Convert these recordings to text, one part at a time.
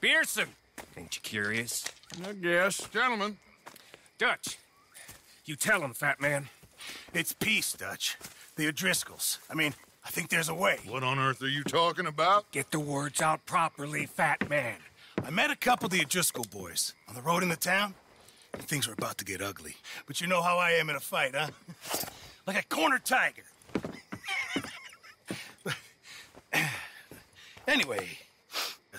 Pearson! Ain't you curious? I guess. Gentlemen, Dutch, you tell him, fat man. It's peace, Dutch. The O'Driscolls. I mean, I think there's a way. what on earth are you talking about? Get the words out properly, fat man. I met a couple of the O'Driscoll boys on the road into town, and things were about to get ugly. But you know how I am in a fight, huh? like a corner tiger. anyway,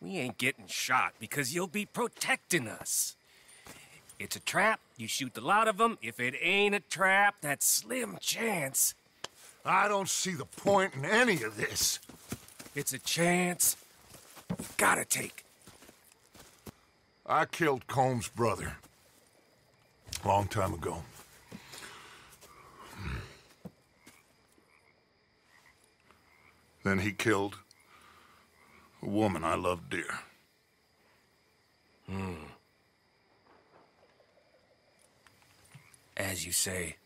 We ain't getting shot because you'll be protecting us. It's a trap, you shoot the lot of them. If it ain't a trap, that's slim chance. I don't see the point in any of this. It's a chance. you Gotta take. I killed Colm's brother. Long time ago. Hmm. Then he killed a woman I loved dear. Hmm. As you say,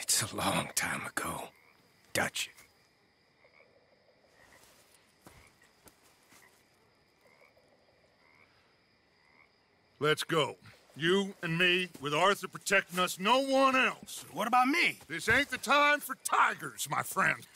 it's a long time ago. Dutch. Let's go. You and me, with Arthur protecting us, no one else. What about me? This ain't the time for tigers, my friend.